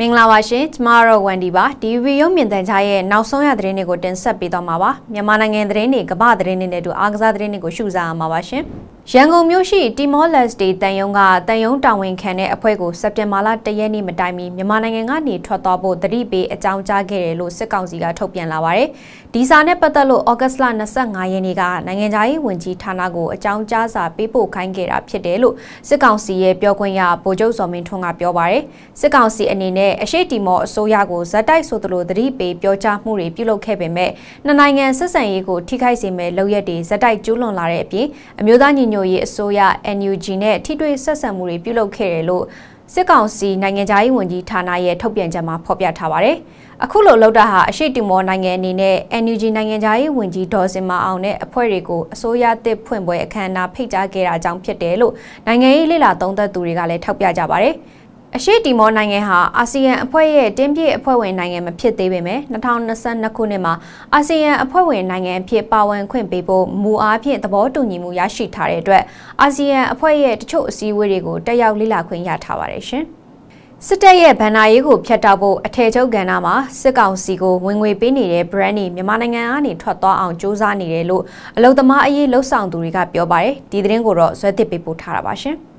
မင်္ဂလာပါရှင်ကျမတို့ဝန်ဒီပါဒီဗီဒီယိုမြင်သံကြားရဲ့နောက်ဆုံးရသတင်းတွေကိုတင်ဆက်ပေးသွားမှာပါမြန်မာနိုင်ငံသတင်းတွေကမ္ဘာသတင်းတွေနဲ့တူအားကစားသတင်းတွေကိုရှုစားအောင်ပါပါရှင် ရန်ကုန်မြို့ရှိတီမောလက်စတေတန်ယုံကတန်ယုံတာဝန်ခံတဲ့အဖွဲ့ကိုစက်တင်ဘာလ၁ရက်နေ့မတိုင်မီမြန်မာနိုင်ငံကနေထွက်သွားဖို့တတိပေးအကြောင်းကြားခဲ့တယ်လို့စစ်ကောင်စီကထုတ်ပြန်လာပါတယ်။ဒီစာနဲ့ပတ်သက်လို့ဩဂတ်စ်လ25ရက်နေ့ကနိုင်ငံသားရေးဝန်ကြီးဌာနကိုအကြောင်းကြားစာပေးပို့ခိုင်းခဲ့တာဖြစ်တယ်လို့စစ်ကောင်စီရဲ့ပြောခွင့်ရဗိုလ်ချုပ်စော်မင်းထွန်းကပြောပါတယ်။စစ်ကောင်စီအနေနဲ့အရှိတီမောအစိုးရကိုဇက်တိုက်ဆိုသလိုတတိပေးပြောကြားမှုတွေပြုလုပ်ခဲ့ပေမဲ့နှစ်နိုင်ငံဆက်ဆံရေးကိုထိခိုက်စေမဲ့လုပ်ရက်တွေဇက်တိုက်ကျူးလွန်လာတဲ့အပြင်အမျိုးသားညီညွတ်ရေးအစိုးရ NUG နဲ့ထိတွေ့ဆက်ဆံမှုတွေပြုလုပ်ခဲ့တယ်လို့စစ်ကောင်စီနိုင်ငံသားရေးဝန်ကြီးဌာနရဲ့ထုတ်ပြန်ချက်မှာဖော်ပြထားပါတယ်။အခုလိုလောက်တာဟာအရှိတီမောနိုင်ငံအနေနဲ့ NUG နိုင်ငံသားရေးဝန်ကြီးဒေါ်စင်မအောင်နဲ့အဖွဲ့တွေကိုအစိုးရတစ်ဖွင့်ပွဲအခမ်းအနားဖိတ်ကြားခဲ့တာကြောင့်ဖြစ်တယ်လို့နိုင်ငံရေးလှိလာသုံးသက်သူတွေကလည်းထောက်ပြကြပါတယ်။ အရှိတီမောနိုင်ငံဟာအာဆီယံအဖွဲ့ရဲ့တင်းပြည့်အဖွဲ့ဝင်နိုင်ငံမဖြစ်သေးပေမဲ့2022ခုနှစ်မှာအာဆီယံအဖွဲ့ဝင်နိုင်ငံဖြစ်ပါဝင်ခွင့်ပေးဖို့မူအားဖြင့်သဘောတူညီမှုရရှိထားတဲ့အတွက်အာဆီယံအဖွဲ့ရဲ့တချို့အစည်းအဝေးတွေကိုတက်ရောက်လေ့လာခွင့်ရထားပါတယ်ရှင်။စစ်တပ်ရဲ့ဗန်နာရေးကိုဖျက်တောက်ဖို့အထည်ချုပ်ကဏ္ဍမှာစစ်ကောင်စီကိုဝင်ငွေပေးနေတဲ့ brand တွေမြန်မာနိုင်ငံကနေထွက်သွားအောင်စ조사နေတယ်လို့အလုံသမားအရေးလှုပ်ဆောင်သူတွေကပြောပါတယ်ဒီသတင်းကိုတော့ဇွဲသစ်ပေးပို့ထားတာပါရှင်။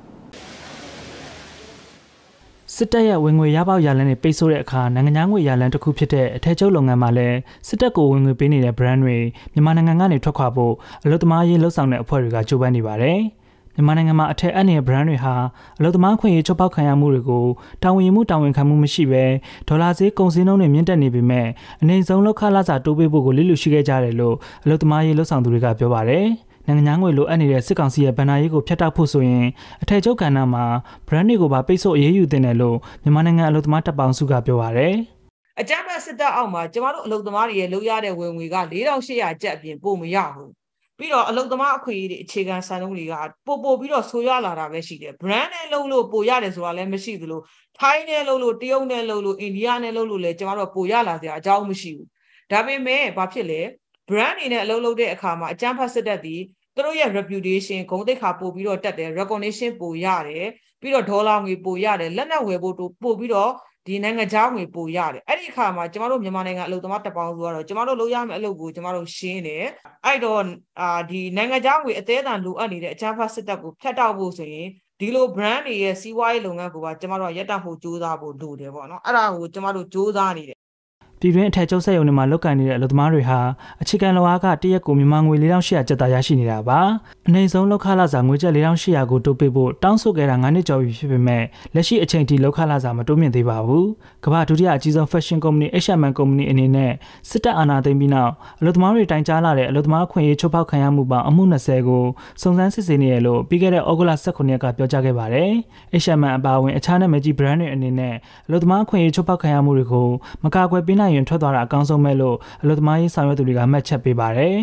စစ်တပ်ရဲ့ဝင်ငွေရပေါက်ရလန်းတွေပိတ်ဆို့တဲ့အခါနိုင်ငံခြားငွေရလန်းတစ်ခုဖြစ်တဲ့အထည်ချုပ်လုပ်ငန်းမှာလည်းစစ်တပ်ကိုဝင်ငွေပေးနေတဲ့ brand တွေမြန်မာနိုင်ငံကနေထွက်ခွာဖို့အလုပ်သမားရေးလှုပ်ဆောင်တဲ့အဖွဲ့တွေကကြိုးပမ်းနေပါတယ်။မြန်မာနိုင်ငံမှာအထက်အပ်နေတဲ့ brand တွေဟာအလုပ်သမားခွင့်ရေးချုပ်ပေါက်ခံရမှုတွေကိုတာဝန်ယူမှုတာဝန်ခံမှုမရှိဘဲဒေါ်လာဈေးကုန်စည်နှုန်းတွေမြင့်တက်နေပေမဲ့အနေဆုံးလောက်ခလာစာတိုးပေးဖို့ကိုလိလူရှိခဲ့ကြတယ်လို့အလုပ်သမားရေးလှုပ်ဆောင်သူတွေကပြောပါတယ်။ နိုင်ငံသားငွေလိုအပ်နေတဲ့စစ်ကောင်စီရဲ့ဗန်နာရေးကိုဖျက်တောက်ဖို့ဆိုရင်အထည်ချုပ်ကဏ္ဍမှာ brand တွေကိုပါပိတ်ဆို့အရေးယူတင်တယ်လို့မြန်မာနိုင်ငံအလုပ်သမားတပ်ပေါင်းစုကပြောပါရယ်အကြမ်းဖက်စစ်တပ်အောက်မှာကျမတို့အလုပ်သမားတွေရဲ့လုပ်ရတဲ့ဝင်ငွေက4800ကျပ်အပြင်ပို့မရဘူးပြီးတော့အလုပ်သမားအခွင့်အရေးတွေအခြေခံစံနှုန်းတွေကပို့ပို့ပြီးတော့ဆိုးရွားလာတာပဲရှိတယ် brand နဲ့လုပ်လို့ပို့ရတယ်ဆိုတာလည်းမရှိသလိုထိုင်းနဲ့လုပ်လို့တရုတ်နဲ့လုပ်လို့အိန္ဒိယနဲ့လုပ်လို့လည်းကျမတို့ပို့ရလာစရာအကြောင်းမရှိဘူးဒါပေမဲ့ဘာဖြစ်လဲ brand အနေနဲ့အလုပ်လုပ်တဲ့အခါမှာအကြမ်းဖက်စစ်တပ်ဒီသူတို့ရဲ့ reputation ဂုဏ်သိက္ခာပို့ပြီးတော့တက်တယ် recognition ပို့ရတယ်ပြီးတော့ဒေါ်လာငွေပို့ရတယ်လက်နက်ဝယ်ဖို့ပို့ပြီးတော့ဒီနိုင်ငံခြားငွေပို့ရတယ်အဲ့ဒီအခါမှာကျမတို့မြန်မာနိုင်ငံအလုပ်သမားတပ်ပေါင်းစုကတော့ကျမတို့လုပ်ရမယ့်အလုပ်ကိုကျမတို့ရှင်းတယ်အဲ့တော့အာဒီနိုင်ငံခြားငွေအသေးအံလိုအပ်နေတဲ့အချမ်းဖတ်စစ်တပ်ကိုဖျက်တောက်ဖို့ဆိုရင်ဒီလို brand တွေရဲ့စီးပွားရေးလုပ်ငန်းကိုပါကျမတို့ကရပ်တန့်ဖို့ကြိုးစားဖို့လိုတယ်ပေါ့နော်အဲ့ဒါကိုကျမတို့ကြိုးစားနေတယ် ပြည်တွင်းအထက်ချုပ်ဆက်ရုံတွေမှာလုပ်ကိုင်နေတဲ့အလုပ်သမားတွေဟာအခြေခံလောအားကတရက်ကိုမြန်မာငွေ4800ကျပ်သားရရှိနေတာပါအနေဆုံးလောက်ခလာစာငွေကျပ်4800ကိုတိုးပေးဖို့တောင်းဆိုခဲ့တာ9နှစ်ကျော်ပြီဖြစ်ပေမဲ့လက်ရှိအချိန်ထိလောက်ခလာစာမတိုးမြင့်သေးပါဘူးကမ္ဘာဒုတိယအကြီးဆုံး fashion company H&M company အနေနဲ့စစ်တပ်အာဏာသိမ်းပြီးနောက်အလုပ်သမားတွေတိုင်ကြားလာတဲ့အလုပ်သမားအခွင့်အရေးချိုးဖောက်ခံရမှုပေါင်းအမှု20ကိုစုံစမ်းစစ်ဆေးနေရလို့ပြီးခဲ့တဲ့ဩဂုတ်လ18ရက်ကပြောကြားခဲ့ပါတယ် H&M အပါအဝင်အခြားနာမည်ကြီး brand တွေအနေနဲ့အလုပ်သမားအခွင့်အရေးချိုးဖောက်ခံရမှုတွေကိုမကာကွယ်ပေးနိုင်ရင်ထွက်သွားတာအကောင်းဆုံးပဲလို့အလုပ်သမားရေးဆောင်ရွက်သူတွေကမှတ်ချက်ပေးပါတယ်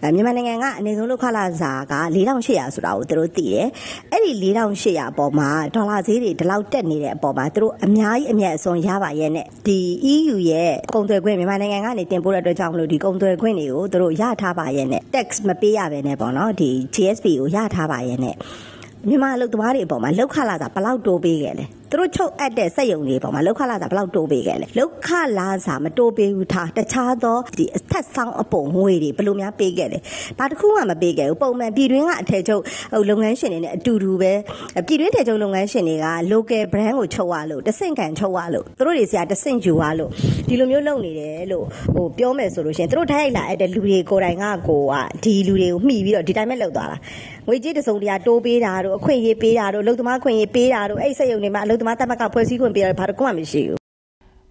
အဲမြန်မာနိုင်ငံကအနေဆုံးလောက်ခလာစာက4800ဆိုတာကိုသူတို့သိတယ်။အဲ့ဒီ4800အပေါ်မှာဒေါ်လာဈေးတွေဒီလောက်တက်နေတဲ့အပေါ်မှာသူတို့အများကြီးအမြတ်အစွန်းရပါရဲ့နဲ့ဒီ EU ရဲ့ကုန်သွယ်ခွင့်မြန်မာနိုင်ငံကနေတင်ပို့တဲ့အတွက်ကြောင့်မလို့ဒီကုန်သွယ်ခွင့်တွေကိုသူတို့ရထားပါရဲ့နဲ့ tax မပေးရဘဲနဲ့ပေါ့နော်ဒီ GSP ကိုရထားပါရဲ့နဲ့ မြန်မာအလုပ်သမားတွေအပေါ်မှာလောက်ခလာစာဘယ်လောက်တိုးပေးခဲ့လဲသူတို့ချုပ်အပ်တဲ့စက်ယုံတွေပေါ်မှာလောက်ခလာစာဘယ်လောက်တိုးပေးခဲ့လဲလောက်ခလာစာမတိုးပေးဘူးထားတခြားသောဒီအ ထက်ဆောင်အပုံငွေတွေဘယ်လိုများပေးခဲ့လဲဘာတစ်ခုမှမပေးခဲ့ဘူးပုံမှန်ပြည်တွင်းကအထည်ချုပ်ဟိုလုပ်ငန်းရှင်တွေနဲ့အတူတူပဲပြည်တွင်းထည်ချုပ်လုပ်ငန်းရှင်တွေက local brand ကိုချုပ်ရလို့တဆင့်ကန်ချုပ်ရလို့သူတို့တွေဆရာတဆင့်ယူရလို့ဒီလိုမျိုးလုပ်နေတယ်လို့ဟိုပြောမယ်ဆိုလို့ရှင်သူတို့ထိုက်လာတဲ့လူတွေကိုယ်တိုင်ကကိုကဒီလူတွေကိုမှီပြီးတော့ဒီတိုင်းပဲလုပ်သွားတာငွေကြေးတစုံတရာတိုးပေးတာတို့အခွင့်အရေးပေးတာတို့အလုပ်သမားခွင့်ရေးပေးတာတို့အဲ့စက်ရုံတွေမှာအလုပ်သမားတက်မကဖွဲ့စည်းခွင့်ပေးတာဘာတကွမှမရှိဘူး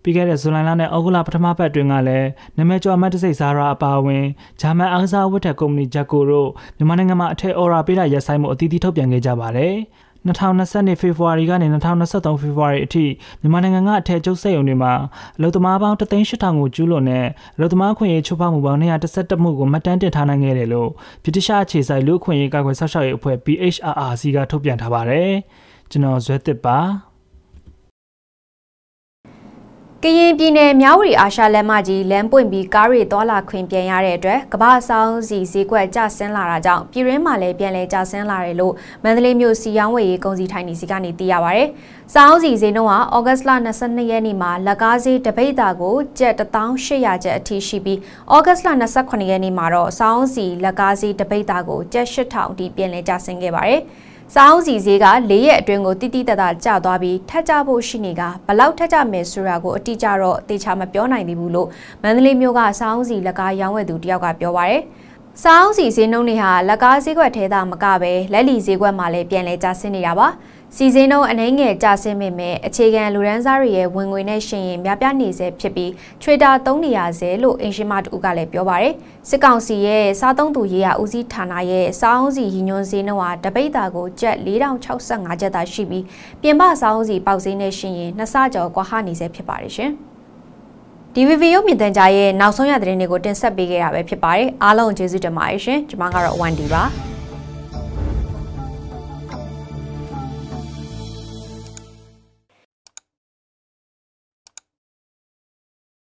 ပြီးခဲ့တဲ့ဇွန်လလနဲ့ဩဂုတ်လပထမပတ်တွင်ကလည်းနာမည်ကျော်အမတ်တစိတ်ဇာရာအပါအဝင်ဂျာမန်အားကစားဝတ်ထက်ကုမ္ပဏီဂျက်ကိုတို့မြန်မာနိုင်ငံမှာအထက်အော်ရာပေးတာရက်ဆိုင်မှုအသီးသီးထုတ်ပြန်ခဲ့ကြပါတယ်။2020ဖေဖော်ဝါရီကနေ2023ဖေဖော်ဝါရီအထိမြန်မာနိုင်ငံကအထက်ကျုပ်စက်ရုံတွေမှာအလုပ်သမားပေါင်း3,800ကိုကျူးလွန်တဲ့အလုပ်သမားခွင့်ရေးချိုးဖောက်မှုပေါင်း211မှုကိုမှတ်တမ်းတင်ထားနိုင်ခဲ့တယ်လို့ဗြိတိရှအခြေစိုက်လူ့အခွင့်အရေးကာကွယ်ဆောက်ရှောက်ရေးအဖွဲ့ BHRRC ကထုတ်ပြန်ထားပါတယ်။ကျွန်တော်ဇွဲသစ်ပါ ကရင်ပြည်နယ်မြဝတီအာရှလမ်းမကြီးလမ်းပွင့်ပြီးကားတွေသွာလာခွင့်ပြန်ရတဲ့အတွက်ကမ္ဘာဆောင်စီဈေးကွက်ကျဆင်းလာတာကြောင့်ပြည်ရင်းမှာလည်းပြန်လဲကျဆင်းလာတယ်လို့မန္တလေးမြို့စီယောင်းဝယ်ရေးကုန်စည်ထိုင်နေစီကနေသိရပါဗျ။စောင်းစီဈေးနှုန်းဟာဩဂတ်စ်လ22ရက်နေ့မှာလက်ကားဈေးတပိတ်တာကိုကျပ်1800ကျပ်အထိရှိပြီးဩဂတ်စ်လ28ရက်နေ့မှာတော့စောင်းစီလက်ကားဈေးတပိတ်တာကိုကျပ်8000အထိပြန်လဲကျဆင်းခဲ့ပါတယ်။ စောင်းစီဈေးက၄ရက်အတွင်းကိုတိတိတတ်တာကျသွားပြီးထက်ကြဖို့ရှိနေကဘလောက်ထက်ကြမယ်ဆိုတာကိုအတိအကျတော့တေချာမပြောနိုင်သေးဘူးလို့မန္တလေးမြို့ကစောင်းစီလက်ကားရောင်းဝယ်သူတယောက်ကပြောပါရယ်။စောင်းစီဈေးနှုန်းတွေဟာလက်ကားဈေးကွက်ထဲသာမကပဲလက်လီဈေးကွက်မှာလည်းပြန်လဲကျဆင်းနေတာပါ။ စီစဉ်တော့အနှဲငယ်ကျဆင်းမိမဲ့အခြေခံလူရန်စားတွေရဲ့ဝင်ငွေနဲ့ရှင်ရင်များပြားနေစေဖြစ်ပြီး trader သုံးနေရစေလို့အင်ရှင်မတူကလည်းပြောပါရယ်စစ်ကောင်စီရဲ့စားသုံးသူရေးရာဦးစီးဌာနရဲ့စောင်းစီရည်ညွှန်းဈေးနှုန်းဟာတပိတ်တာကိုကျပ်4065ကျပ်သာရှိပြီးပြင်ပစောင်းစီပေါက်ဈေးနဲ့ရှင်ရင်နှစ်ဆကျော်ကွာဟနေစေဖြစ်ပါတယ်ရှင် DVV ရုပ်မြင်သံကြားရဲ့နောက်ဆုံးရသတင်းတွေကိုတင်ဆက်ပေးခဲ့တာပဲဖြစ်ပါတယ်အားလုံးကျေးဇူးတင်ပါတယ်ရှင်ကျွန်မကတော့ 1D ပါ